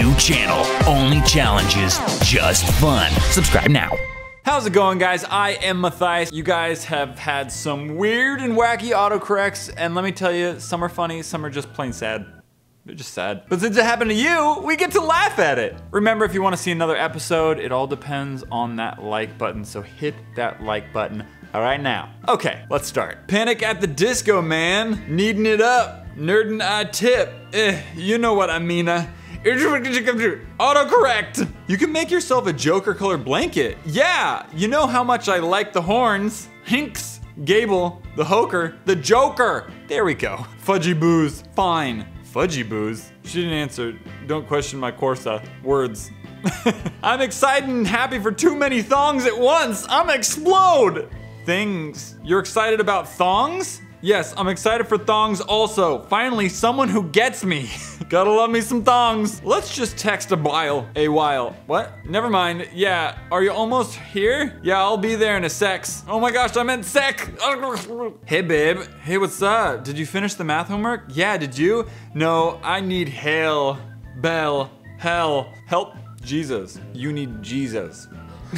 new channel. Only challenges, just fun. Subscribe now. How's it going, guys? I am Matthias. You guys have had some weird and wacky autocorrects, and let me tell you, some are funny, some are just plain sad. They're just sad. But since it happened to you, we get to laugh at it. Remember, if you want to see another episode, it all depends on that like button, so hit that like button all right now. Okay, let's start. Panic at the Disco, man. Needing it up. Nerdin' I tip. Eh, you know what I mean. Autocorrect! You can make yourself a Joker color blanket. Yeah, you know how much I like the horns. Hinks, Gable, the Hoker, the Joker. There we go. Fudgy Booze, fine. Fudgy Booze? She didn't answer. Don't question my Corsa. Words. I'm excited and happy for too many thongs at once. I'm explode. Things. You're excited about thongs? Yes, I'm excited for thongs also. Finally, someone who gets me. Gotta love me some thongs. Let's just text a while. A while. What? Never mind. Yeah, are you almost here? Yeah, I'll be there in a sec. Oh my gosh, I meant sec. hey, babe. Hey, what's up? Did you finish the math homework? Yeah, did you? No, I need hell, bell, hell, help, Jesus. You need Jesus.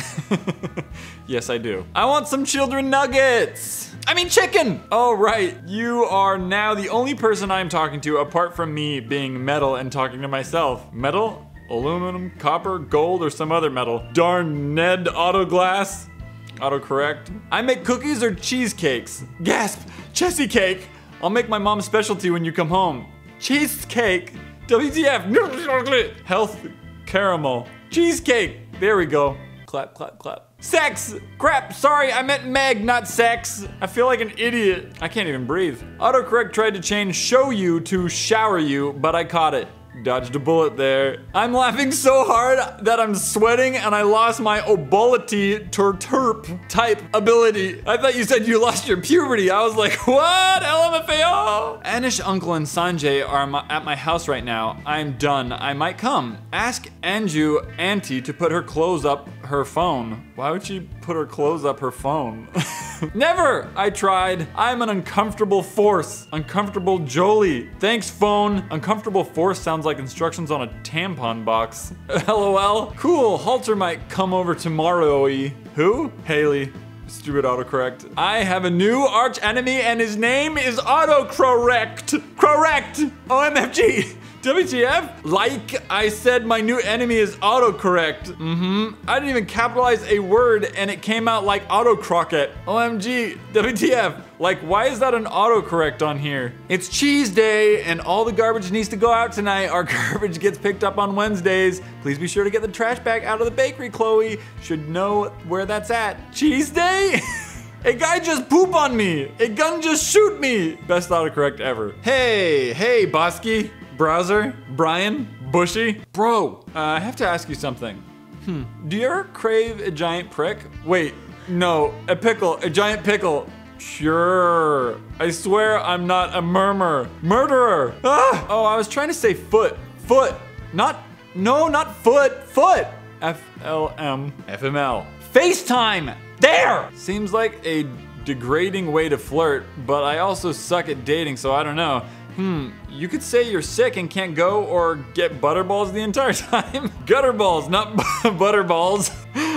yes, I do. I want some children nuggets. I mean chicken! Oh, right. You are now the only person I'm talking to apart from me being metal and talking to myself. Metal? Aluminum, copper, gold, or some other metal. Darn Ned Auto Glass. Autocorrect. I make cookies or cheesecakes. Gasp! Chessy cake! I'll make my mom's specialty when you come home. Cheesecake! WTF! Health caramel. Cheesecake! There we go. Clap, clap, clap. Sex! Crap, sorry, I meant Meg, not sex. I feel like an idiot. I can't even breathe. Autocorrect tried to change show you to shower you, but I caught it. Dodged a bullet there. I'm laughing so hard that I'm sweating and I lost my obolity terterp type ability. I thought you said you lost your puberty. I was like, what? LMFAO? Anish, Uncle, and Sanjay are at my house right now. I'm done. I might come. Ask Anju, Auntie, to put her clothes up her phone. Why would she put her clothes up her phone? Never! I tried. I'm an uncomfortable force. Uncomfortable Jolie. Thanks, phone. Uncomfortable force sounds like instructions on a tampon box. LOL. Cool, Halter might come over tomorrow -y. Who? Haley. Stupid autocorrect. I have a new arch enemy and his name is autocorrect. Correct! OMFG! WTF? Like I said, my new enemy is autocorrect. Mm-hmm. I didn't even capitalize a word and it came out like autocrocket. OMG, WTF? Like, why is that an autocorrect on here? It's cheese day and all the garbage needs to go out tonight. Our garbage gets picked up on Wednesdays. Please be sure to get the trash bag out of the bakery, Chloe. Should know where that's at. Cheese day? A guy just poop on me. A gun just shoot me. Best autocorrect ever. Hey, hey, Bosky. Browser? Brian? Bushy? Bro, uh, I have to ask you something. Hmm. Do you ever crave a giant prick? Wait, no, a pickle, a giant pickle. Sure. I swear I'm not a murmur. Murderer! Ah! Oh, I was trying to say foot. Foot. Not, no, not foot. Foot! F-L-M. F-M-L. FaceTime! There! Seems like a degrading way to flirt, but I also suck at dating, so I don't know. Hmm, you could say you're sick and can't go or get butterballs the entire time. Gutterballs, not butterballs.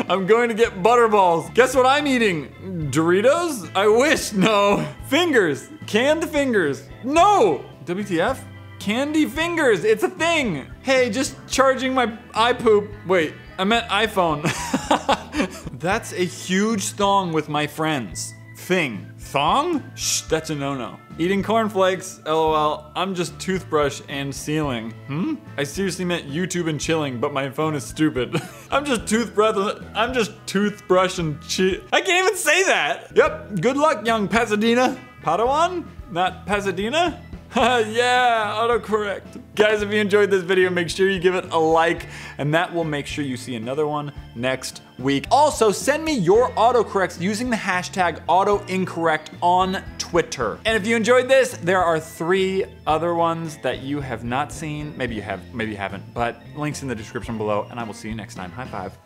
I'm going to get butterballs. Guess what I'm eating? Doritos? I wish, no. Fingers, canned fingers. No! WTF? Candy fingers, it's a thing. Hey, just charging my eye poop. Wait, I meant iPhone. That's a huge thong with my friends. Thing. Thong? Shh, that's a no-no. Eating cornflakes, lol. I'm just toothbrush and ceiling. Hmm? I seriously meant YouTube and chilling, but my phone is stupid. I'm just toothbrush, I'm just toothbrush and chi- I can't even say that! Yep, good luck, young Pasadena. Padawan? Not Pasadena? yeah, autocorrect. Guys, if you enjoyed this video, make sure you give it a like, and that will make sure you see another one next week. Also, send me your autocorrects using the hashtag autoincorrect on Twitter. And if you enjoyed this, there are three other ones that you have not seen. Maybe you have, maybe you haven't, but links in the description below, and I will see you next time. High five.